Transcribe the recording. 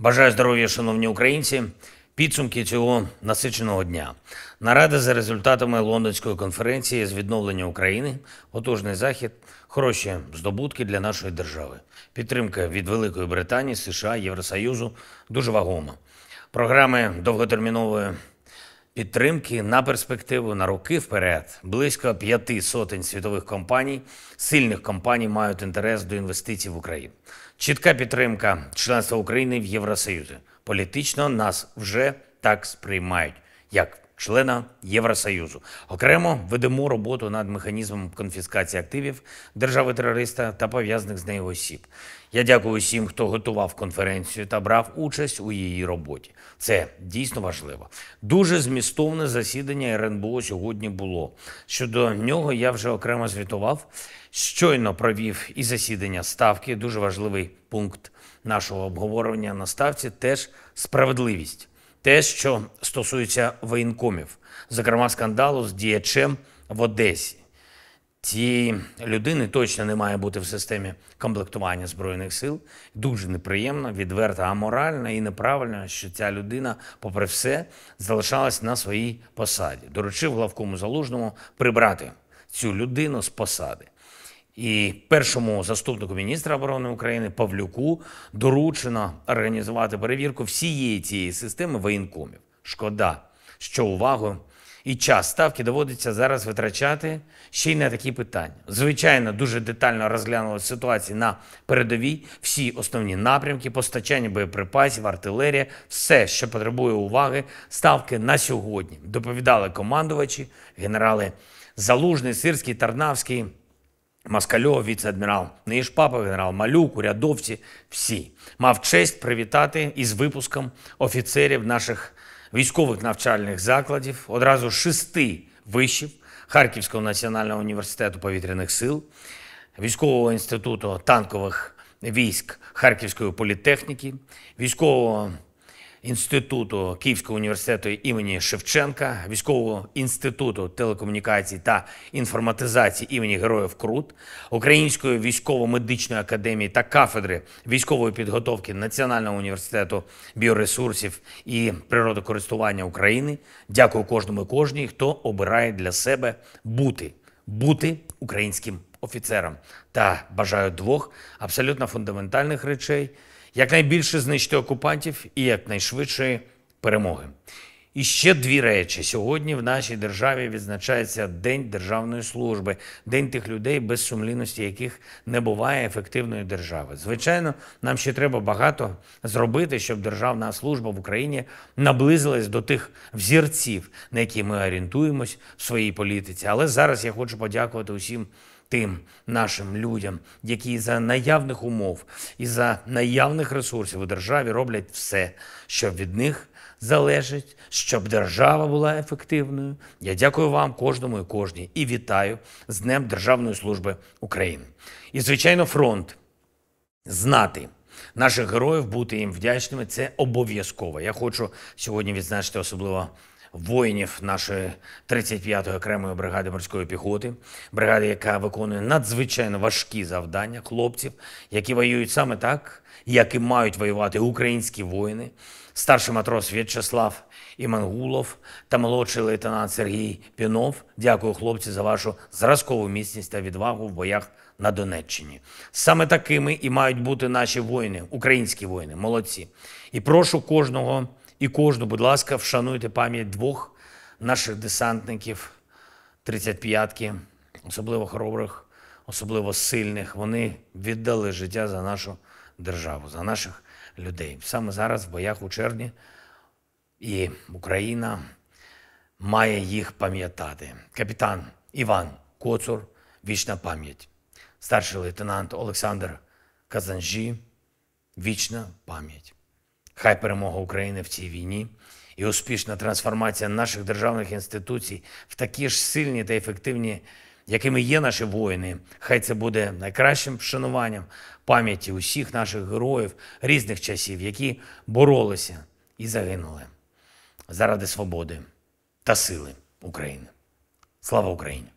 Бажаю здоров'я, шановні українці. Підсумки цього насиченого дня. Нарада за результатами лондонської конференції з відновлення України, потужний захід, хороші здобутки для нашої держави. Підтримка від Великої Британії, США, Євросоюзу дуже вагома. Програми довготермінової підтримки на перспективу на роки вперед. Близько п'яти сотень світових компаній, сильних компаній мають інтерес до інвестицій в Україну. Чітка підтримка членства України в Євросоюзі. Політично нас вже так сприймають, як члена Євросоюзу. Окремо ведемо роботу над механізмом конфіскації активів держави-терориста та пов'язаних з нею осіб. Я дякую всім, хто готував конференцію та брав участь у її роботі. Це дійсно важливо. Дуже змістовне засідання РНБО сьогодні було. Щодо нього я вже окремо звітував. Щойно провів і засідання ставки. Дуже важливий пункт нашого обговорення на ставці теж справедливість. Те, що стосується воєнкомів, зокрема скандалу з діячем в Одесі. Цієї людини точно не має бути в системі комплектування збройних сил. Дуже неприємно, відверто аморально і неправильно, що ця людина, попри все, залишалась на своїй посаді. Доручив главкому залужному прибрати цю людину з посади. І першому заступнику міністра оборони України Павлюку доручено організувати перевірку всієї цієї системи воєнкомів. Шкода, що увагу і час ставки доводиться зараз витрачати ще й на такі питання. Звичайно, дуже детально розглянули ситуацію на передовій, всі основні напрямки, постачання боєприпасів, артилерія, все, що потребує уваги, ставки на сьогодні. Доповідали командувачі, генерали Залужний, Сирський, Тарнавський. Москальов, віце-адмірал Неїшпапа, генерал Малюк, урядовці, всі. Мав честь привітати із випуском офіцерів наших військових навчальних закладів, одразу шести вишів Харківського національного університету повітряних сил, військового інституту танкових військ Харківської політехніки, військового інституту Київського університету імені Шевченка, військового інституту телекомунікацій та інформатизації імені Героїв Крут, Української військово-медичної академії та кафедри військової підготовки Національного університету біоресурсів і природокористування України. Дякую кожному і кожній, хто обирає для себе бути, бути українським офіцером. Та бажаю двох абсолютно фундаментальних речей якнайбільше знищити окупантів і якнайшвидшої перемоги. І ще дві речі. Сьогодні в нашій державі відзначається День державної служби, день тих людей, без сумлінності яких не буває ефективної держави. Звичайно, нам ще треба багато зробити, щоб державна служба в Україні наблизилась до тих взірців, на які ми орієнтуємось в своїй політиці. Але зараз я хочу подякувати усім тим нашим людям, які за наявних умов і за наявних ресурсів у державі роблять все, що від них залежить, щоб держава була ефективною. Я дякую вам, кожному і кожній, і вітаю з Днем Державної служби України. І, звичайно, фронт знати. Наших героїв бути їм вдячними це обов'язково. Я хочу сьогодні відзначити особливо воїнів нашої 35-ї окремої бригади морської піхоти, бригади, яка виконує надзвичайно важкі завдання хлопців, які воюють саме так, як і мають воювати українські воїни. Старший матрос В'ячеслав Імангулов та молодший лейтенант Сергій Пінов. Дякую, хлопці, за вашу зразкову міцність та відвагу в боях на Донеччині. Саме такими і мають бути наші воїни, українські воїни, молодці. І прошу кожного і кожну, будь ласка, вшануйте пам'ять двох наших десантників 35-ки, особливо хоробрих, особливо сильних. Вони віддали життя за нашу державу, за наших людей. Саме зараз, в боях у червні, і Україна має їх пам'ятати. Капітан Іван Коцур, вічна пам'ять, старший лейтенант Олександр Казанжі, вічна пам'ять. Хай перемога України в цій війні і успішна трансформація наших державних інституцій в такі ж сильні та ефективні, якими є наші воїни. Хай це буде найкращим вшануванням пам'яті усіх наших героїв різних часів, які боролися і загинули заради свободи та сили України. Слава Україні!